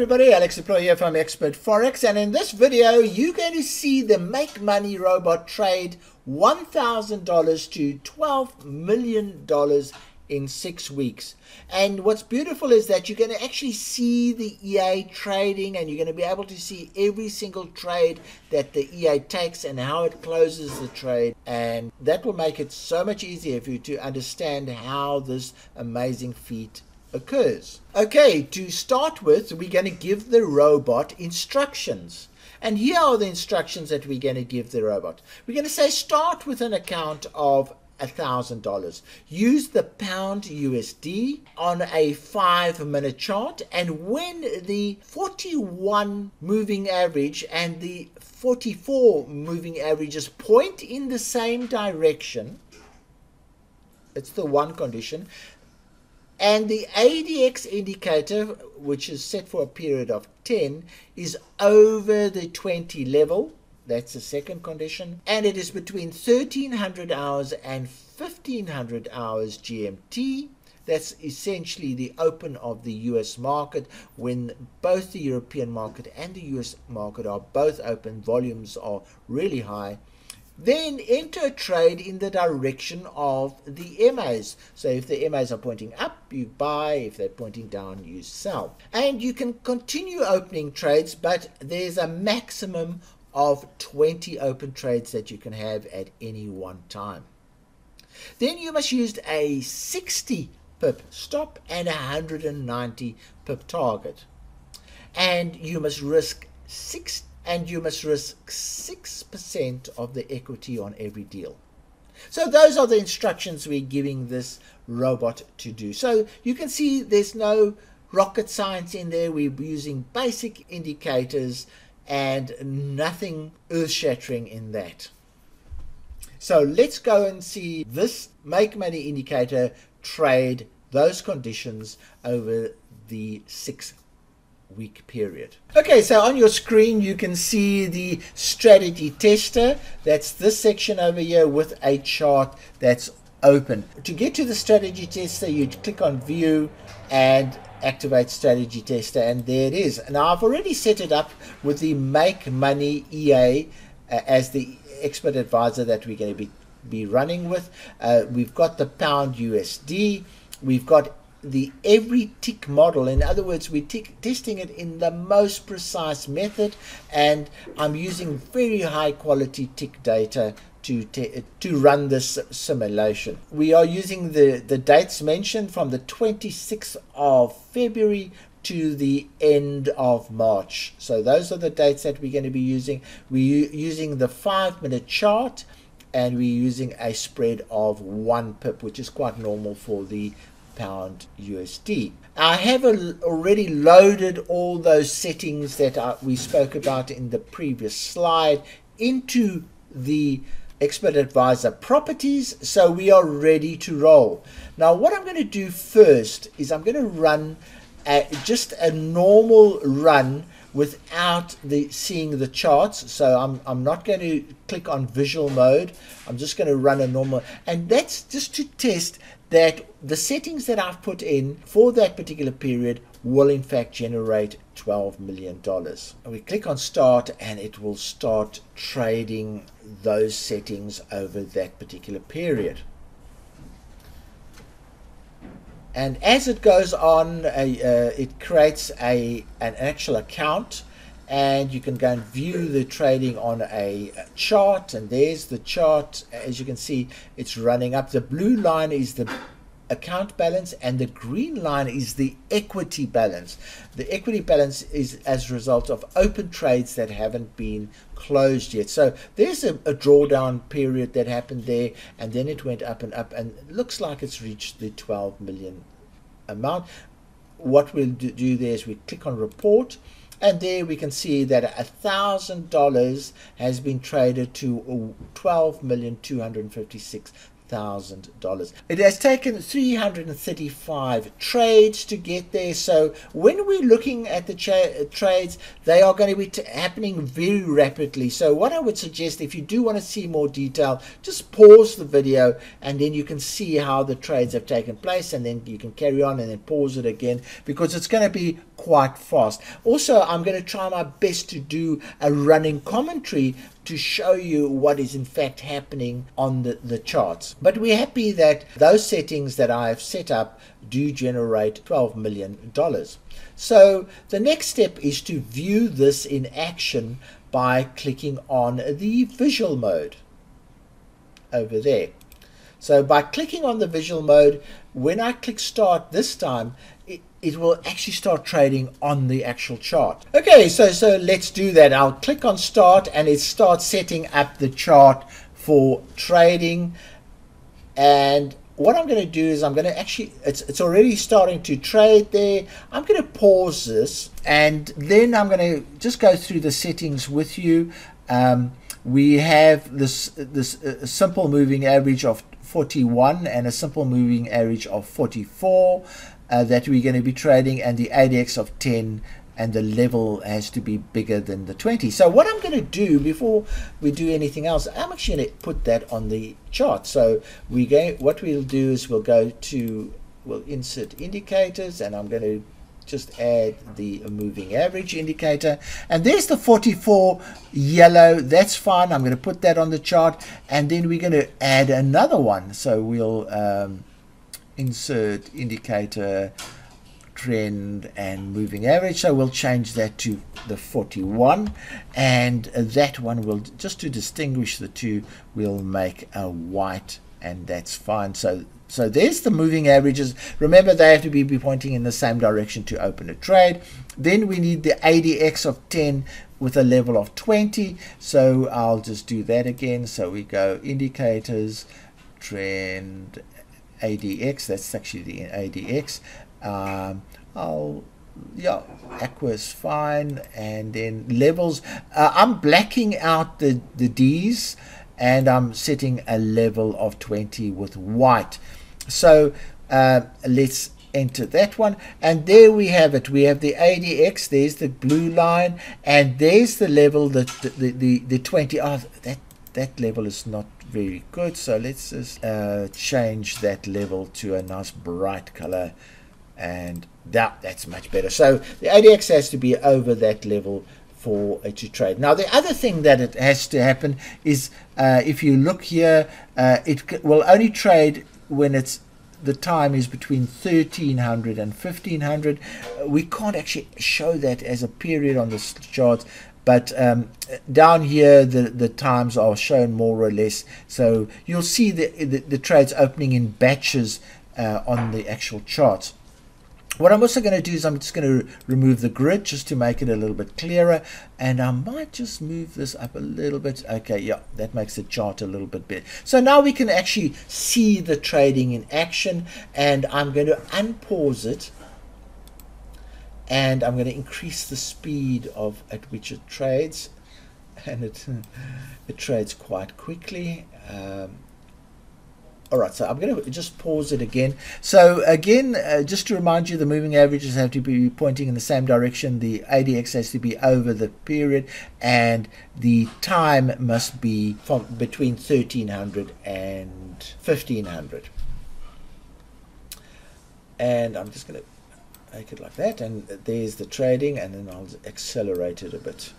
everybody, Alex Deploy here from Expert4x and in this video you're going to see the Make Money robot trade $1,000 to $12 million in six weeks. And what's beautiful is that you're going to actually see the EA trading and you're going to be able to see every single trade that the EA takes and how it closes the trade. And that will make it so much easier for you to understand how this amazing feat occurs. Okay, to start with, we're going to give the robot instructions. And here are the instructions that we're going to give the robot. We're going to say start with an account of $1,000. Use the pound USD on a five minute chart. And when the 41 moving average and the 44 moving averages point in the same direction, it's the one condition, and the ADX indicator, which is set for a period of 10, is over the 20 level. That's the second condition. And it is between 1300 hours and 1500 hours GMT. That's essentially the open of the US market when both the European market and the US market are both open. Volumes are really high then enter a trade in the direction of the MAs. So if the MAs are pointing up, you buy. If they're pointing down, you sell. And you can continue opening trades, but there's a maximum of 20 open trades that you can have at any one time. Then you must use a 60 pip stop and a 190 pip target. And you must risk 60 and you must risk 6% of the equity on every deal. So those are the instructions we're giving this robot to do. So you can see there's no rocket science in there. We're using basic indicators and nothing earth-shattering in that. So let's go and see this make money indicator trade those conditions over the six week period. Okay, so on your screen you can see the strategy tester. That's this section over here with a chart that's open. To get to the strategy tester, you click on view and activate strategy tester and there it is. Now I've already set it up with the make money EA uh, as the expert advisor that we're going to be be running with. Uh, we've got the pound USD. We've got the every tick model. In other words, we're testing it in the most precise method, and I'm using very high quality tick data to to run this simulation. We are using the the dates mentioned from the 26th of February to the end of March. So those are the dates that we're going to be using. We're using the five minute chart and we're using a spread of one pip, which is quite normal for the pound USD. I have already loaded all those settings that I, we spoke about in the previous slide into the Expert Advisor properties so we are ready to roll. Now what I'm going to do first is I'm going to run a, just a normal run without the seeing the charts so I'm, I'm not going to click on visual mode I'm just going to run a normal and that's just to test that the settings that I've put in for that particular period will in fact generate $12 million. We click on start and it will start trading those settings over that particular period. And as it goes on, uh, uh, it creates a, an actual account and you can go and view the trading on a chart and there's the chart. As you can see it's running up. The blue line is the account balance and the green line is the equity balance. The equity balance is as a result of open trades that haven't been closed yet. So there's a, a drawdown period that happened there and then it went up and up and looks like it's reached the 12 million amount. What we'll do there is we click on report and there we can see that a thousand dollars has been traded to twelve million two hundred fifty six thousand dollars. It has taken 335 trades to get there. So when we're looking at the trades, they are going to be happening very rapidly. So what I would suggest, if you do want to see more detail, just pause the video and then you can see how the trades have taken place, and then you can carry on and then pause it again because it's going to be quite fast. Also, I'm going to try my best to do a running commentary to show you what is in fact happening on the, the charts. But we're happy that those settings that I have set up do generate $12 million. So the next step is to view this in action by clicking on the visual mode over there. So by clicking on the visual mode, when I click start this time, it, will actually start trading on the actual chart. Okay, so, so let's do that. I'll click on start and it starts setting up the chart for trading. And what I'm going to do is I'm going to actually, it's, it's already starting to trade there. I'm going to pause this and then I'm going to just go through the settings with you. Um, we have this, this uh, simple moving average of 41 and a simple moving average of 44 uh, that we're going to be trading and the ADX of 10 and the level has to be bigger than the 20. So what I'm going to do before we do anything else, I'm actually going to put that on the chart. So we go, what we'll do is we'll go to, we'll insert indicators and I'm going to just add the moving average indicator. And there's the 44 yellow. That's fine. I'm going to put that on the chart. And then we're going to add another one. So we'll um, insert indicator trend and moving average so we'll change that to the 41 and that one will just to distinguish the two we'll make a white and that's fine so so there's the moving averages. Remember, they have to be, be pointing in the same direction to open a trade. Then we need the ADX of 10 with a level of 20. So I'll just do that again. So we go indicators, trend, ADX. That's actually the ADX. Um, I'll yeah, aqua is fine. And then levels, uh, I'm blacking out the, the D's and I'm setting a level of 20 with white. So uh, let's enter that one and there we have it we have the ADX there's the blue line and there's the level that the, the, the, the 20 oh, that that level is not very good so let's just uh, change that level to a nice bright color and that that's much better so the ADX has to be over that level for it to trade. Now, the other thing that it has to happen is uh, if you look here, uh, it will only trade when it's the time is between 1300 and 1500. We can't actually show that as a period on the charts, but um, down here the, the times are shown more or less. So you'll see the, the, the trades opening in batches uh, on the actual chart. What I'm also going to do is I'm just going to remove the grid just to make it a little bit clearer. And I might just move this up a little bit. Okay, yeah, that makes the chart a little bit better. So now we can actually see the trading in action. And I'm going to unpause it. And I'm going to increase the speed of at which it trades. And it, it trades quite quickly. Um, all right, so I'm going to just pause it again. So again, uh, just to remind you, the moving averages have to be pointing in the same direction. The ADX has to be over the period, and the time must be from between 1300 and 1500. And I'm just going to make it like that, and there's the trading, and then I'll accelerate it a bit.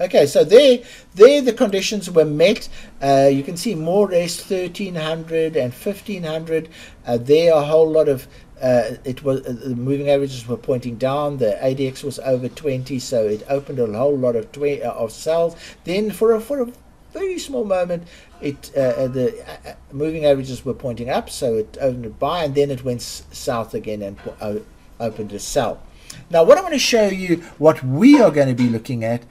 Okay, so there, there the conditions were met. Uh, you can see more or less 1300 and 1500. Uh, there a whole lot of uh, it was uh, the moving averages were pointing down. The ADX was over 20, so it opened a whole lot of 20 uh, of sells. Then for a for a very small moment, it uh, the moving averages were pointing up, so it opened a buy, and then it went south again and opened a sell. Now, what I'm going to show you, what we are going to be looking at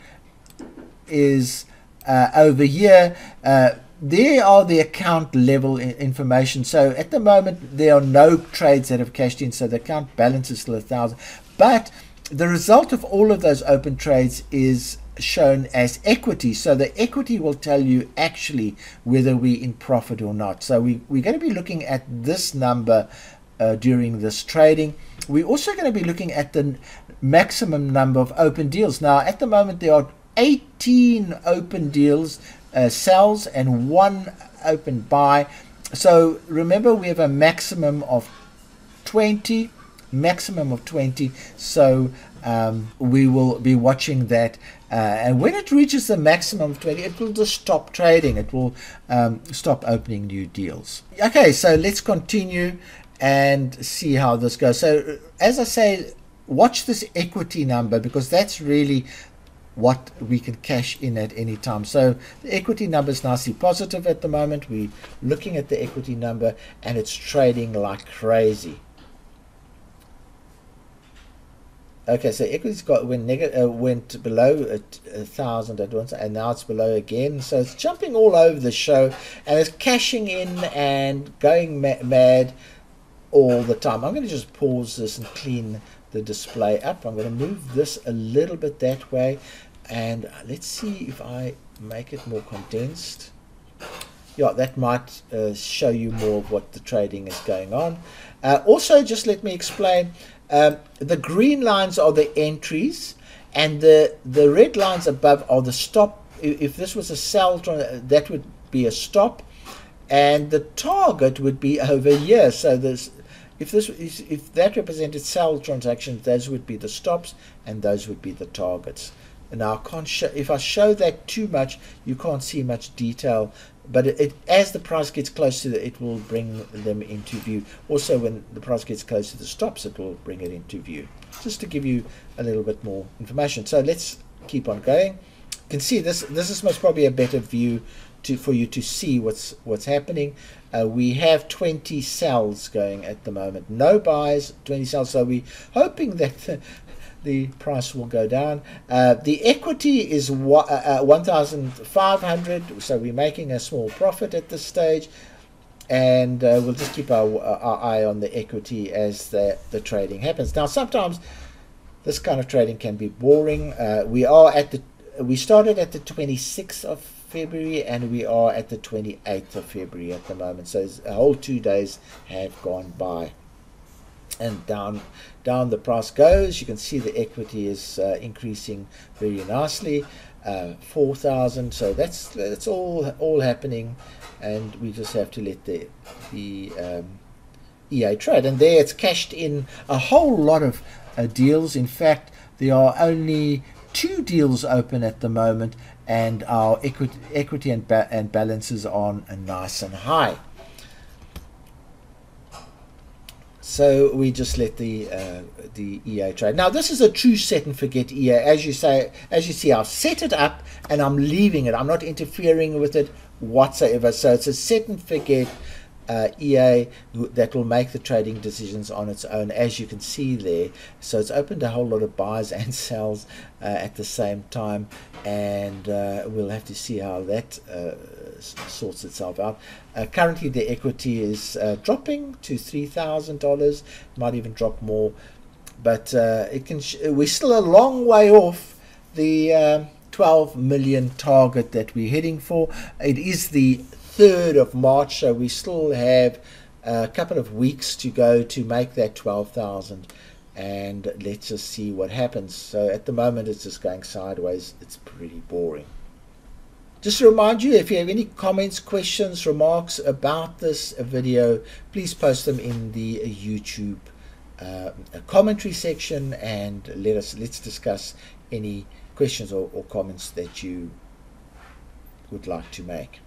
is uh, over here. Uh, there are the account level information. So at the moment, there are no trades that have cashed in, so the account balance is still a thousand. But the result of all of those open trades is shown as equity. So the equity will tell you actually whether we're in profit or not. So we, we're going to be looking at this number uh, during this trading. We're also going to be looking at the maximum number of open deals. Now, at the moment, there are 18 open deals, uh, sells, and one open buy. So remember, we have a maximum of 20 maximum of 20 so um, we will be watching that uh, and when it reaches the maximum of 20 it will just stop trading it will um, stop opening new deals okay so let's continue and see how this goes so as i say watch this equity number because that's really what we can cash in at any time. So the equity number is nicely positive at the moment. We're looking at the equity number and it's trading like crazy. Okay, so equity's got went negative, uh, went below a, a, thousand at once, and now it's below again. So it's jumping all over the show, and it's cashing in and going ma mad all the time. I'm going to just pause this and clean the display up. I'm going to move this a little bit that way, and let's see if I make it more condensed. Yeah, that might uh, show you more of what the trading is going on. Uh, also, just let me explain um, the green lines are the entries, and the the red lines above are the stop. If this was a sell, that would be a stop, and the target would be over here. So this, if this is, if that represented sell transactions, those would be the stops, and those would be the targets. Now, I can't show, if I show that too much, you can't see much detail but it, it, as the price gets close to the, it will bring them into view. Also, when the price gets close to the stops, it will bring it into view. Just to give you a little bit more information. So let's keep on going. You can see this. This is most probably a better view to for you to see what's what's happening. Uh, we have 20 sells going at the moment. No buys, 20 sells. So we're hoping that price will go down. Uh, the equity is uh, uh 1,500, so we're making a small profit at this stage. And uh, we'll just keep our, our eye on the equity as the, the trading happens. Now, sometimes this kind of trading can be boring. Uh, we are at the we started at the 26th of February and we are at the 28th of February at the moment. So a whole two days have gone by and down down the price goes. You can see the equity is uh, increasing very nicely. Uh, 4,000. So that's that's all all happening, and we just have to let the the um, EA trade. And there, it's cashed in a whole lot of uh, deals. In fact, there are only two deals open at the moment, and our equity equity and ba and balances on nice and high. So we just let the uh, the EA trade. Now this is a true set and forget EA. As you say, as you see, I've set it up and I'm leaving it. I'm not interfering with it whatsoever. So it's a set and forget uh, EA that will make the trading decisions on its own, as you can see there. So it's opened a whole lot of buys and sells uh, at the same time, and uh, we'll have to see how that uh, sorts itself out. Uh, currently, the equity is uh, dropping to $3,000, might even drop more, but uh, it can. we're still a long way off the um, 12 million target that we're heading for. It is the 3rd of March, so we still have a couple of weeks to go to make that 12,000 and let's just see what happens. So at the moment it's just going sideways. It's pretty boring. Just to remind you, if you have any comments, questions, remarks about this video, please post them in the YouTube uh, commentary section and let us let's discuss any questions or, or comments that you would like to make.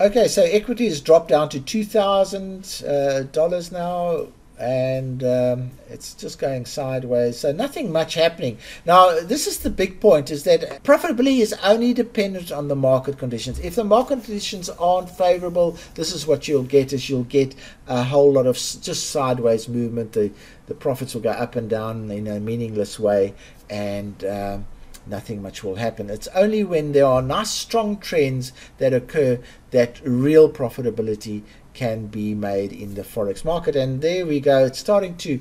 Okay, so equity has dropped down to $2,000 uh, now and um, it's just going sideways. So nothing much happening. Now, this is the big point: is that profitability is only dependent on the market conditions. If the market conditions aren't favorable, this is what you'll get: is you'll get a whole lot of just sideways movement. The the profits will go up and down in a meaningless way, and um, nothing much will happen. It's only when there are nice strong trends that occur that real profitability can be made in the forex market. And there we go. It's starting to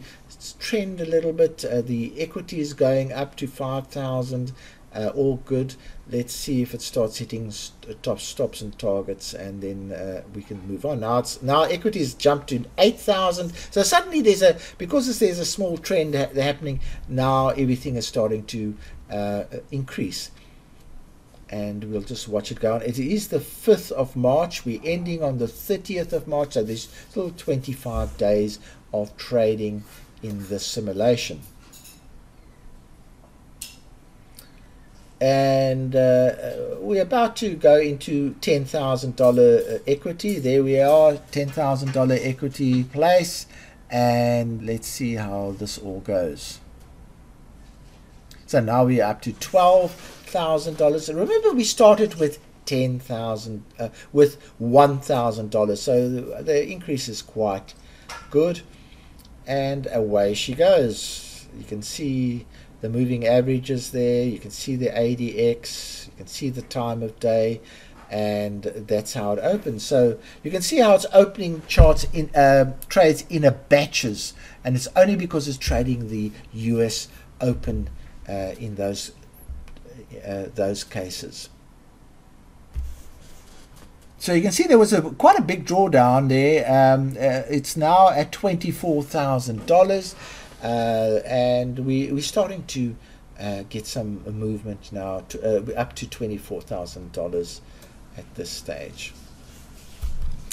trend a little bit. Uh, the equity is going up to 5,000. Uh, all good. Let's see if it starts hitting st top stops and targets, and then uh, we can move on. Now it's now equity has jumped to 8,000. So suddenly there's a because there's a small trend ha happening. Now everything is starting to uh, increase. And we'll just watch it go on. It is the 5th of March. We're ending on the 30th of March, so there's still 25 days of trading in the simulation. And uh, uh we're about to go into $10,000 uh, equity. There we are, $10,000 equity place. And let's see how this all goes. So now we're up to $12,000. Remember, we started with ten thousand uh, with one thousand dollars. So the, the, increase is quite good. And away she goes. You can see the moving averages there. You can see the ADX you can see the time of day. And that's how it opens. So you can see how it's opening charts in uh, trades in a batches. And it's only because it's trading the US open in those uh, those cases. So you can see there was a quite a big drawdown there. Um, uh, it's now at twenty four thousand uh, dollars, and we we're starting to uh, get some movement now to, uh, up to twenty four thousand dollars at this stage.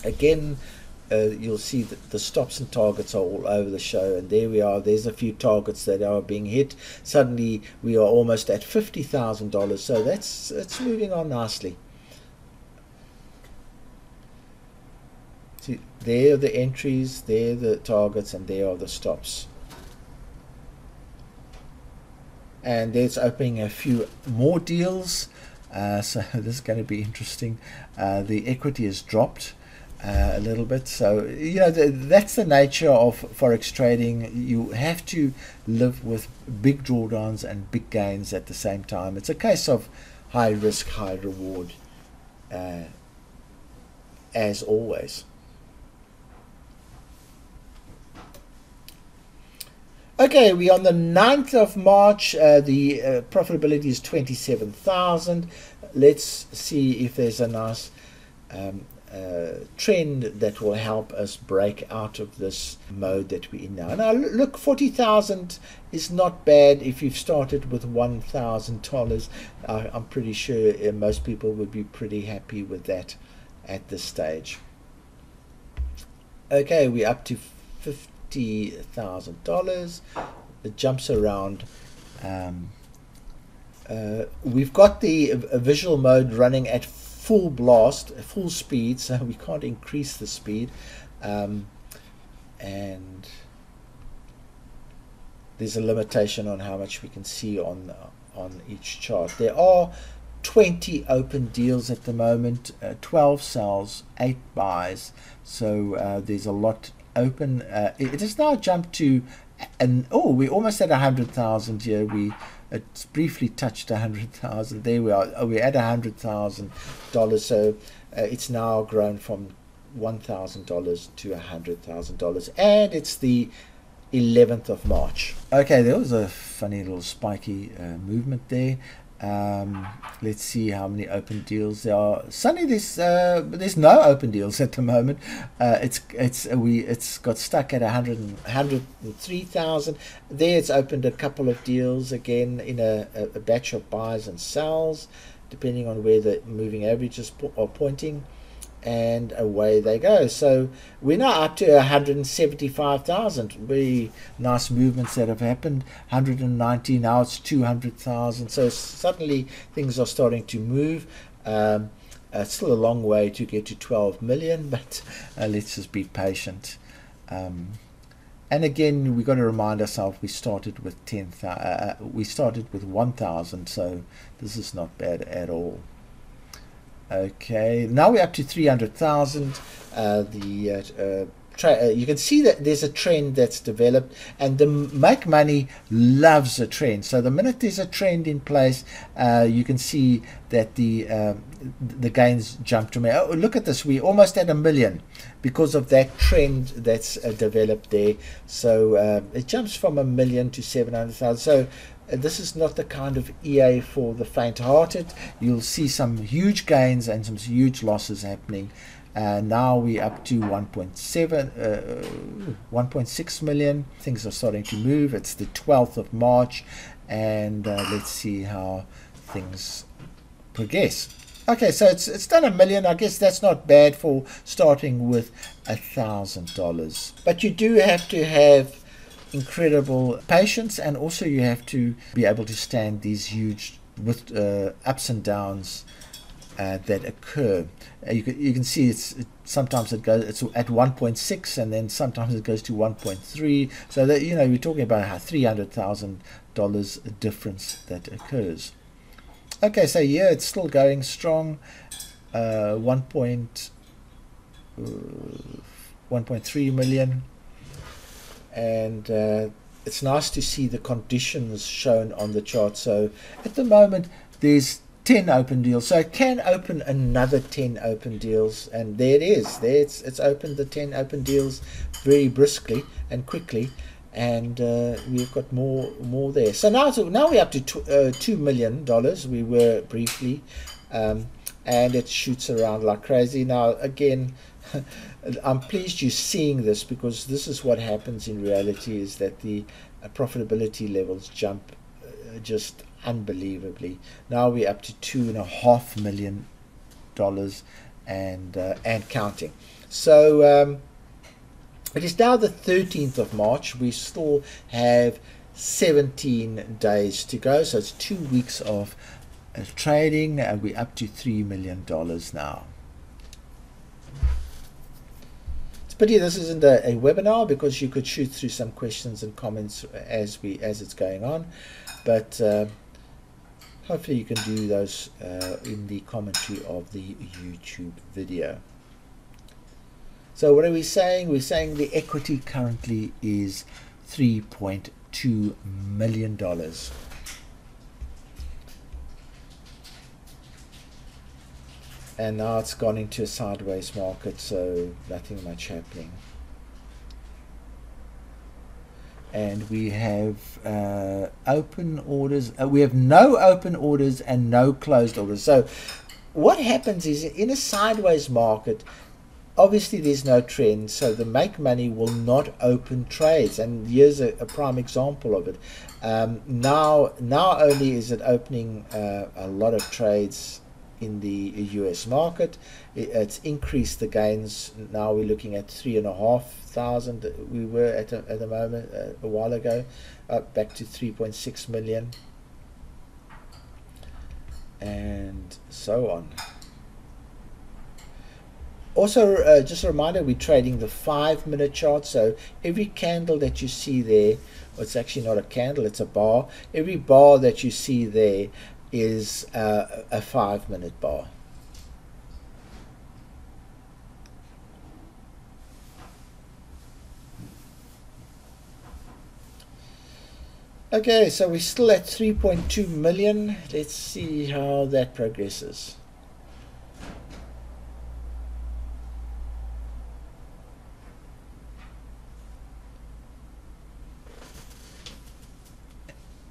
Again, uh, you'll see that the stops and targets are all over the show and there we are. There's a few targets that are being hit. Suddenly we are almost at $50,000 so that's it's moving on nicely. See there are the entries there are the targets and there are the stops. And there's opening a few more deals. Uh, so this is going to be interesting. Uh, the equity has dropped uh, a little bit. So, you know, that's the nature of Forex trading. You have to live with big drawdowns and big gains at the same time. It's a case of high risk, high reward, uh, as always. Okay, we on the 9th of March. Uh, the uh, profitability is 27,000. Let's see if there's a nice um, uh, trend that will help us break out of this mode that we're in now. Now, look, 40,000 is not bad if you've started with $1,000. Uh, I'm pretty sure uh, most people would be pretty happy with that at this stage. Okay, we're up to $50,000. It jumps around. Um, uh, we've got the visual mode running at full blast, full speed, so we can't increase the speed. Um, and there's a limitation on how much we can see on on each chart. There are 20 open deals at the moment, uh, 12 sells, 8 buys. So uh, there's a lot open. Uh, it, has now jumped to, and oh, we're almost at 100,000 here. We it's briefly touched a hundred thousand. There we are. Oh, we're at a hundred thousand dollars. So uh, it's now grown from one thousand dollars to a hundred thousand dollars, and it's the 11th of March. Okay, there was a funny little spiky uh, movement there. Um, let's see how many open deals there are. Suddenly, there's uh, there's no open deals at the moment. Uh, it's it's uh, we it's got stuck at 100 103,000. There, it's opened a couple of deals again in a, a, batch of buys and sells, depending on where the moving averages are pointing and away they go. So we're now up to 175,000. Very nice movements that have happened. 190 now it's 200,000. So suddenly things are starting to move. Um, uh, still a long way to get to 12 million, but uh, let's just be patient. Um, and again, we've got to remind ourselves we started with 10,000. Uh, uh, we started with 1,000, so this is not bad at all. Okay, now we're up to 300,000. Uh, the uh, uh, uh, you can see that there's a trend that's developed, and the make money loves a trend. So the minute there's a trend in place, uh, you can see that the uh, the gains jump to me. Oh, look at this, we're almost at a million because of that trend that's uh, developed there. So uh, it jumps from a million to seven hundred thousand. So this is not the kind of EA for the faint-hearted. You'll see some huge gains and some huge losses happening. Uh, now we're up to 1.7, uh, 1.6 million. Things are starting to move. It's the 12th of March, and uh, let's see how things progress. Okay, so it's it's done a million. I guess that's not bad for starting with a thousand dollars. But you do have to have incredible patience, and also you have to be able to stand these huge with uh, ups and downs uh, that occur. Uh, you can you can see it's it, sometimes it goes it's at 1.6 and then sometimes it goes to 1.3. So that you know we're talking about a three hundred thousand dollars difference that occurs. Okay, so yeah, it's still going strong. Uh, 1. Uh, 1.3 million. And uh, it's nice to see the conditions shown on the chart. So at the moment, there's 10 open deals. So it can open another 10 open deals. And there it is. There it's, it's opened the 10 open deals very briskly and quickly and uh, we've got more more there. So now so now we're up to uh, two million dollars. We were briefly, um, and it shoots around like crazy. Now again, I'm pleased you're seeing this because this is what happens in reality: is that the uh, profitability levels jump uh, just unbelievably. Now we're up to two and a half million dollars, and uh, and counting. So. Um, it is now the 13th of March. We still have 17 days to go. So it's two weeks of uh, trading and we're up to $3 million now. It's pity this isn't a, a, webinar because you could shoot through some questions and comments as we as it's going on. But uh, hopefully you can do those uh, in the commentary of the YouTube video. So what are we saying? We're saying the equity currently is $3.2 million. And now it's gone into a sideways market, so nothing much happening. And we have uh, open orders. Uh, we have no open orders and no closed orders. So what happens is in a sideways market, obviously there's no trend so the make money will not open trades and here's a, a prime example of it um, now now only is it opening uh, a lot of trades in the US market it's increased the gains now we're looking at three and a half thousand we were at a, at the moment uh, a while ago up back to 3.6 million and so on also, uh, just a reminder, we're trading the five minute chart. So every candle that you see there, well, it's actually not a candle, it's a bar. Every bar that you see there is uh, a five minute bar. Okay, so we're still at 3.2 million. Let's see how that progresses.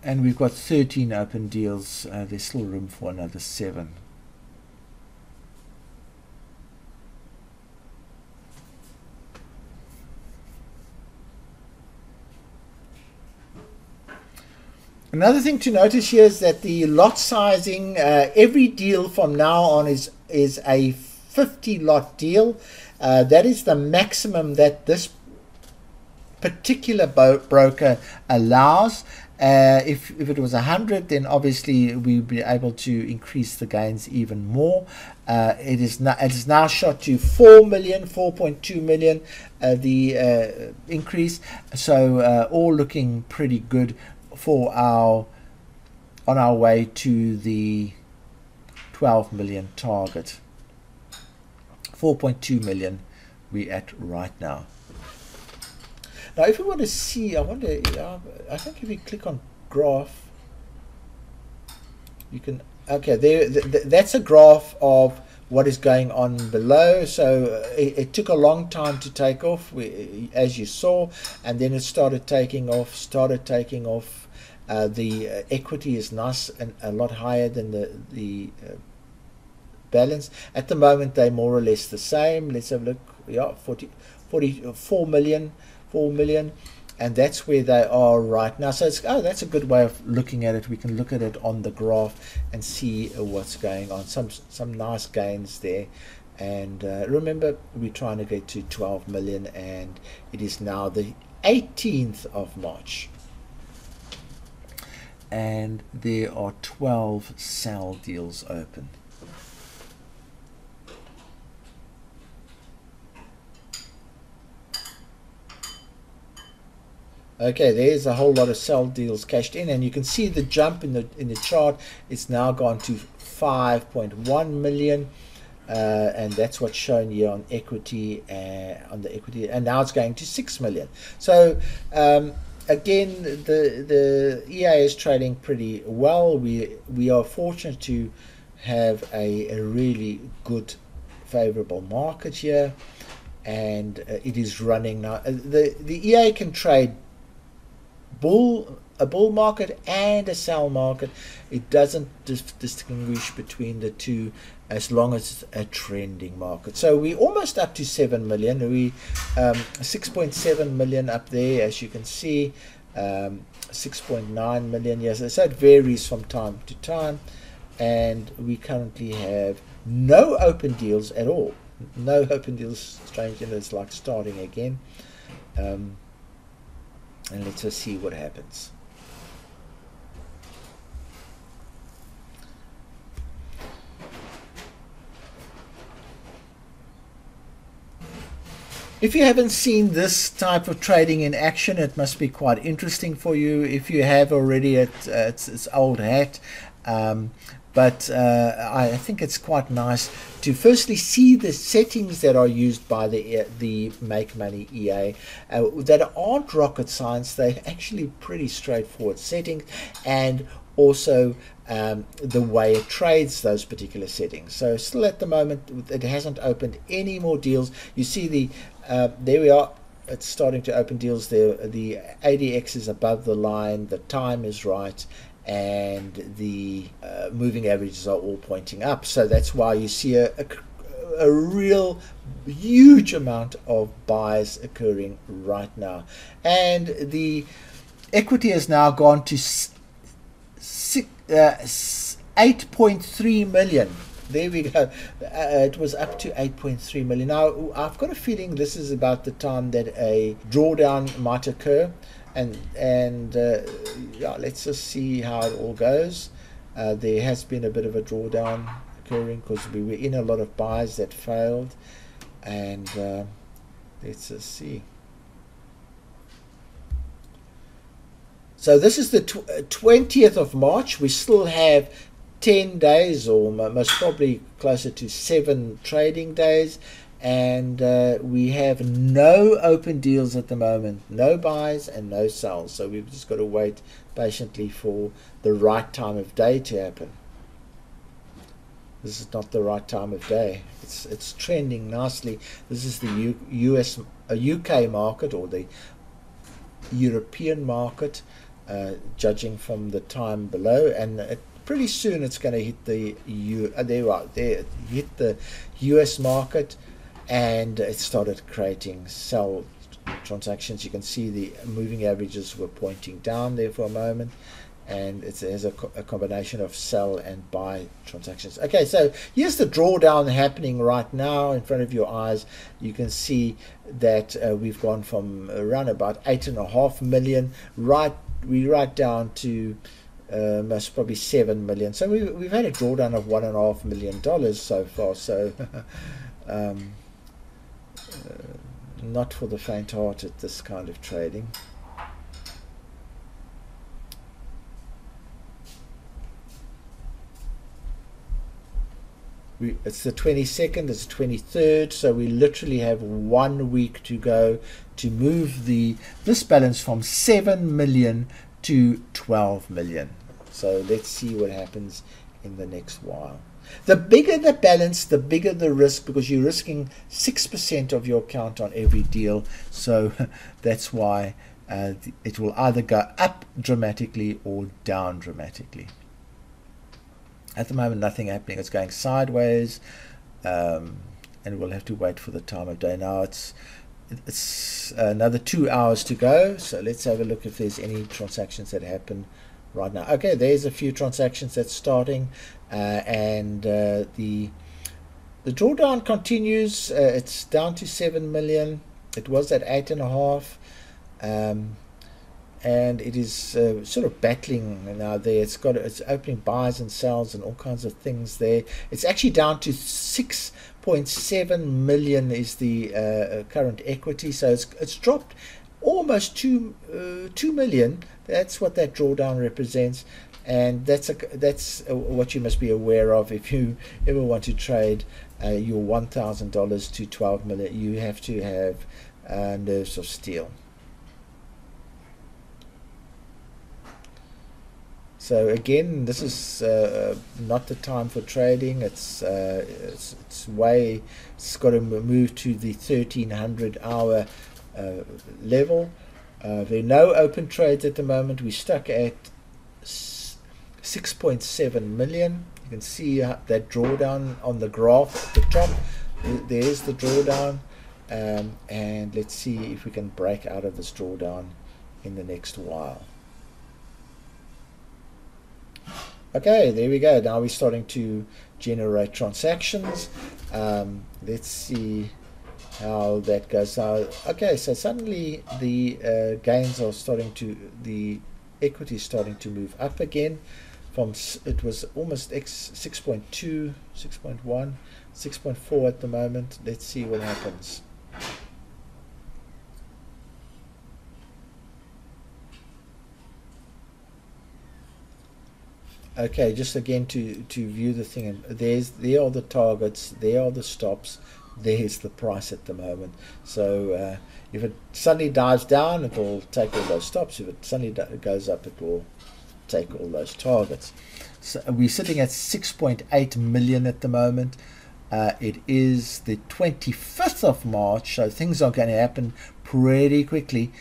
And we've got 13 open deals. Uh, there's still room for another seven. Another thing to notice here is that the lot sizing, uh, every deal from now on is, is a 50 lot deal. Uh, that is the maximum that this particular broker allows. Uh, if, if it was 100, then obviously we'd be able to increase the gains even more. Uh, it is now it is now shot to 4 million, 4.2 million, uh, the uh, increase. So uh, all looking pretty good for our on our way to the 12 million target. 4.2 million we're at right now. Now, if you want to see, I wonder, uh, I think if you click on graph, you can, okay, there, th th that's a graph of what is going on below. So uh, it, it, took a long time to take off, we, as you saw, and then it started taking off, started taking off. Uh, the uh, equity is nice and a lot higher than the, the uh, balance. At the moment, they're more or less the same. Let's have a look. Yeah, 40, 44 million. 4 million and that's where they are right now. So it's, oh, that's a good way of looking at it. We can look at it on the graph and see what's going on. Some some nice gains there. And uh, remember, we're trying to get to 12 million, and it is now the 18th of March. And there are 12 sell deals open. Okay, there's a whole lot of sell deals cashed in, and you can see the jump in the in the chart. It's now gone to 5.1 million, uh, and that's what's shown here on equity uh, on the equity, and now it's going to six million. So um, again, the the EA is trading pretty well. We we are fortunate to have a, a really good, favorable market here, and uh, it is running now. Uh, the the EA can trade bull a bull market and a sell market. It doesn't dis distinguish between the two as long as it's a trending market. So we're almost up to 7 million. We um, 6.7 million up there, as you can see. Um, 6.9 million, yes. So it varies from time to time. And we currently have no open deals at all. No open deals, strange, it's like starting again. Um, and let's just see what happens. If you haven't seen this type of trading in action, it must be quite interesting for you. If you have already, it, uh, it's, it's old hat. Um, but uh, I think it's quite nice to firstly see the settings that are used by the the Make Money EA uh, that aren't rocket science. They're actually pretty straightforward settings, and also um, the way it trades those particular settings. So still at the moment, it hasn't opened any more deals. You see the uh, there we are it's starting to open deals there. The ADX is above the line, the time is right, and the uh, moving averages are all pointing up. So that's why you see a, a, a real huge amount of buys occurring right now. And the equity has now gone to uh, 8.3 million. There we go. Uh, it was up to 8.3 million. Now, I've got a feeling this is about the time that a drawdown might occur and and uh, yeah, let's just see how it all goes. Uh, there has been a bit of a drawdown occurring because we were in a lot of buys that failed, and uh, let's just see. So this is the 20th of March. We still have 10 days, or most probably closer to seven trading days, and uh, we have no open deals at the moment. No buys and no sells. So we've just got to wait patiently for the right time of day to happen. This is not the right time of day. It's it's trending nicely. This is the U US uh, UK market or the European market uh, judging from the time below. And it, pretty soon it's going to hit the U uh, there right there hit the US market and it started creating sell transactions. You can see the moving averages were pointing down there for a moment and it's, there's a, co a, combination of sell and buy transactions. Okay, so here's the drawdown happening right now in front of your eyes. You can see that uh, we've gone from around about eight and a half million right we right down to uh, most probably seven million. So we, we've had a drawdown of one and a half million dollars so far. So um, not for the faint-hearted this kind of trading. We, it's the 22nd it's the 23rd so we literally have one week to go to move the this balance from 7 million to 12 million. So let's see what happens in the next while the bigger the balance, the bigger the risk because you're risking 6% of your account on every deal. So that's why uh, it will either go up dramatically or down dramatically. At the moment, nothing happening. It's going sideways, um, and we'll have to wait for the time of day. Now it's it's another two hours to go. So let's have a look if there's any transactions that happen right now. Okay, there's a few transactions that's starting, and uh, the the drawdown continues. Uh, it's down to seven million. It was at eight and a half. Um, and it is uh, sort of battling now there. It's got it's opening buys and sells and all kinds of things there. It's actually down to six point seven million is the uh, uh, current equity, so it's it's dropped almost two uh, two million. That's what that drawdown represents, and that's a that's a, what you must be aware of if you ever want to trade uh, your one thousand dollars to twelve million. You have to have uh, nerves of steel. So again, this is uh, not the time for trading. It's, uh, it's, it's way it's got to move to the 1300 hour uh, level. Uh, there are no open trades at the moment. We're stuck at 6.7 million. You can see that drawdown on the graph at the top. There's the drawdown. Um, and let's see if we can break out of this drawdown in the next while. Okay, there we go. Now we're starting to generate transactions. Um, let's see how that goes. Now, okay, so suddenly the uh, gains are starting to, the equity is starting to move up again. From it was almost X 6.2, 6.1, 6.4 at the moment. Let's see what happens. okay just again to to view the thing there's there are the targets there are the stops there's the price at the moment so uh, if it suddenly dives down it will take all those stops if it suddenly goes up it will take all those targets. So we're sitting at 6.8 million at the moment. Uh, it is the 25th of March so things are going to happen pretty quickly.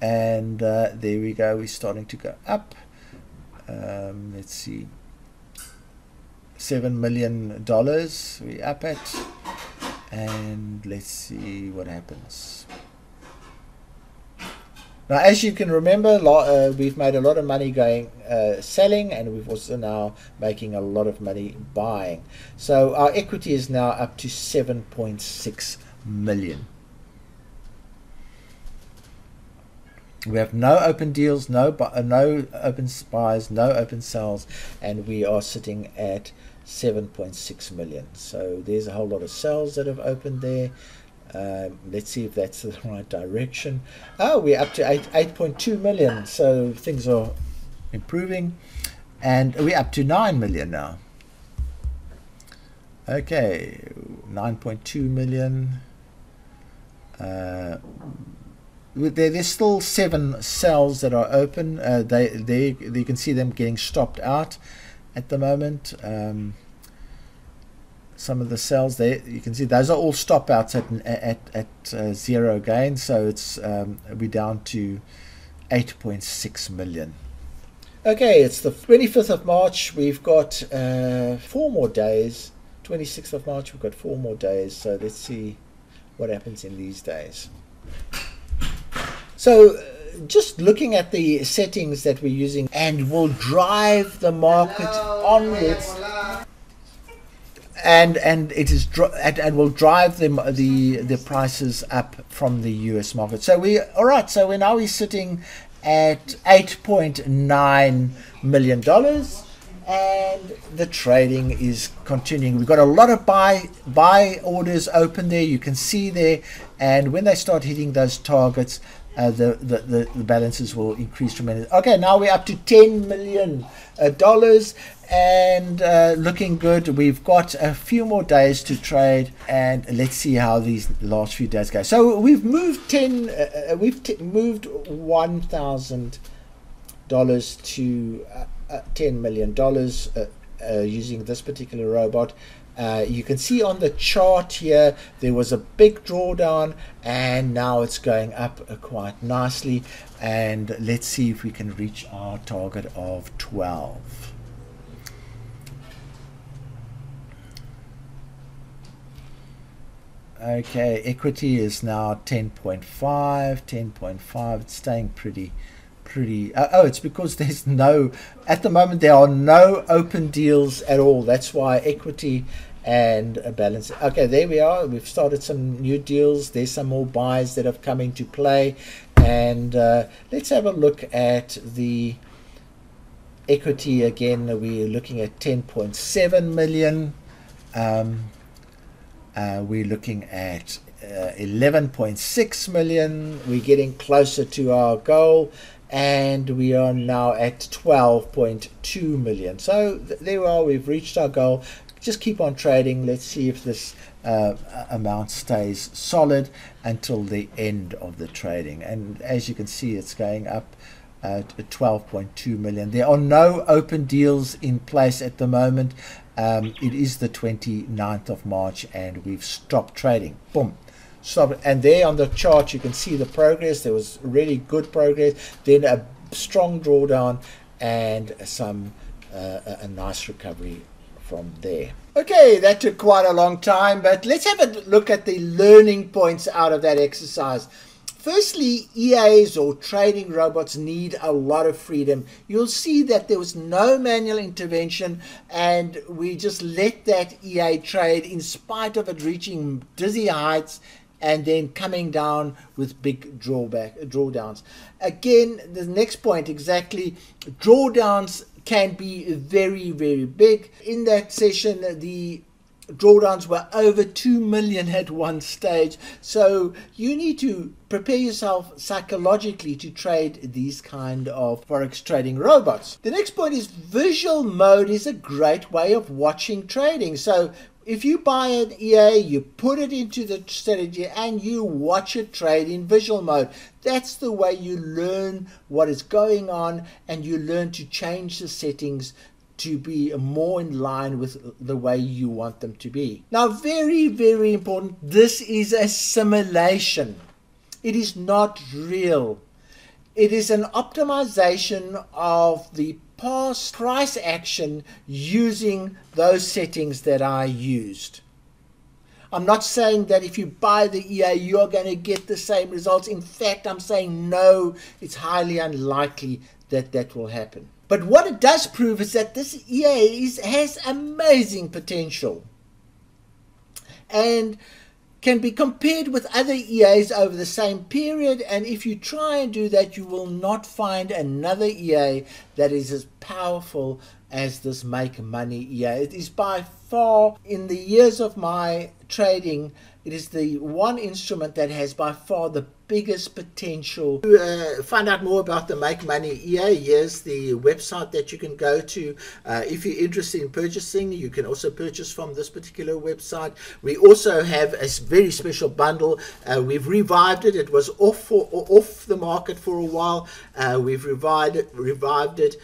And uh, there we go we're starting to go up. Um, let's see. Seven million dollars we up it and let's see what happens now as you can remember uh, we've made a lot of money going uh, selling and we've also now making a lot of money buying so our equity is now up to 7.6 million We have no open deals, no uh, no open buys, no open sales, and we are sitting at 7.6 million. So there's a whole lot of sales that have opened there. Um, let's see if that's the right direction. Oh, we're up to 8, 8.2 million, so things are improving. And we're up to 9 million now. Okay, 9.2 million. Uh, there, there's still seven sells that are open. Uh, they, they, you can see them getting stopped out at the moment. Um, some of the sells there, you can see those are all stop outs at at, at uh, zero gain. So it's um, we're down to 8.6 million. Okay, it's the 25th of March. We've got uh, four more days. 26th of March, we've got four more days. So let's see what happens in these days. So uh, just looking at the settings that we're using and will drive the market onwards and and it is and, and will drive them the the prices up from the US market. So we all right. So we're now we're sitting at eight point nine million dollars, and the trading is continuing. We've got a lot of buy buy orders open there. You can see there, and when they start hitting those targets, uh, the, the, the, the, balances will increase tremendously. Okay, now we're up to $10 million dollars and uh, looking good. We've got a few more days to trade and let's see how these last few days go. So we've moved 10, uh, uh, we've moved $1,000 to uh, $10 million using this particular robot. Uh, you can see on the chart here there was a big drawdown and now it's going up uh, quite nicely and let's see if we can reach our target of 12 Okay, equity is now 10.5, 10.5. It's staying pretty, pretty. Uh, oh, it's because there's no, at the moment, there are no open deals at all. That's why equity and a balance. Okay, there we are. We've started some new deals. There's some more buys that have come into play. And uh, let's have a look at the equity again. We're looking at 10.7 million. Um, uh, we're looking at uh, 11.6 million. We're getting closer to our goal, and we are now at 12.2 million. So th there we are. We've reached our goal. Just keep on trading. Let's see if this uh, amount stays solid until the end of the trading. And as you can see, it's going up. Uh, 12.2 million. There are no open deals in place at the moment. Um, it is the 29th of March and we've stopped trading. Boom. Stop. And there on the chart, you can see the progress. There was really good progress. Then a strong drawdown and some uh, a nice recovery from there. Okay, that took quite a long time, but let's have a look at the learning points out of that exercise. Firstly, EAs or trading robots need a lot of freedom. You'll see that there was no manual intervention and we just let that EA trade in spite of it reaching dizzy heights and then coming down with big drawback drawdowns. Again, the next point exactly, drawdowns can be very, very big. In that session, the drawdowns were over 2 million at one stage. So you need to prepare yourself psychologically to trade these kind of forex trading robots. The next point is visual mode is a great way of watching trading. So if you buy an EA, you put it into the strategy and you watch it trade in visual mode. That's the way you learn what is going on and you learn to change the settings to be more in line with the way you want them to be. Now, very, very important, this is a simulation. It is not real. It is an optimization of the past price action using those settings that I used. I'm not saying that if you buy the EA, you're going to get the same results. In fact, I'm saying no, it's highly unlikely that that will happen. But what it does prove is that this EA is, has amazing potential and can be compared with other EAs over the same period. And if you try and do that, you will not find another EA that is as powerful as this make money EA. It is by far, in the years of my trading, it is the one instrument that has by far the biggest potential. To uh, find out more about the Make Money EA, here's the website that you can go to. Uh, if you're interested in purchasing, you can also purchase from this particular website. We also have a very special bundle. Uh, we've revived it. It was off for off the market for a while. Uh, we've revived it, revived it,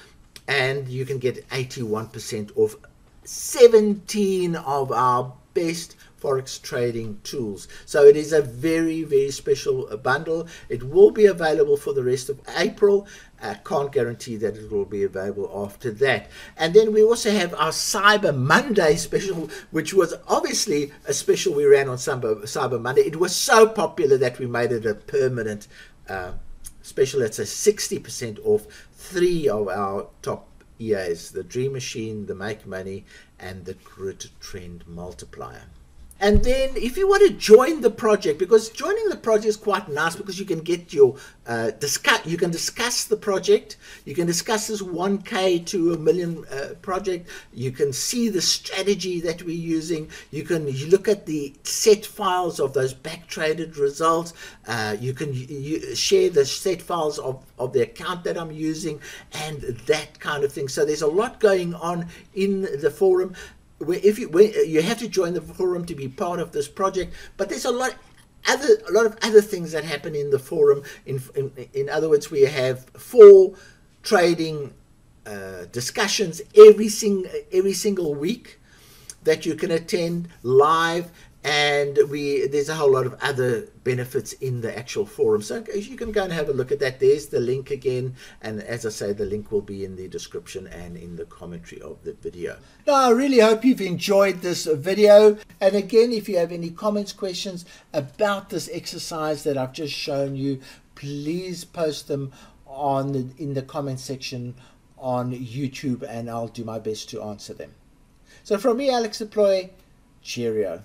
and you can get 81% off 17 of our best forex trading tools so it is a very very special bundle it will be available for the rest of april I can't guarantee that it will be available after that. And then we also have our Cyber Monday special, which was obviously a special we ran on Cyber Monday. It was so popular that we made it a permanent uh, special. It's a 60% off three of our top EAs, the Dream Machine, the Make Money, and the Grid Trend Multiplier. And then if you want to join the project, because joining the project is quite nice because you can get your uh, discuss, you can discuss the project, you can discuss this 1k to a million uh, project, you can see the strategy that we're using, you can you look at the set files of those back traded results, uh, you can you share the set files of, of the account that I'm using and that kind of thing. So there's a lot going on in the forum if you you have to join the forum to be part of this project, but there's a lot other a lot of other things that happen in the forum. In in, in other words, we have four trading uh, discussions every sing every single week that you can attend live and we there's a whole lot of other benefits in the actual forum. So you can go and have a look at that. There's the link again. And as i say the link will be in the description and in the commentary of the video. Now i really hope you've enjoyed this video. And again if you have any comments questions about this exercise that i've just shown you please post them on in the comment section on youtube and i'll do my best to answer them. So from me alex du Plooy cheerio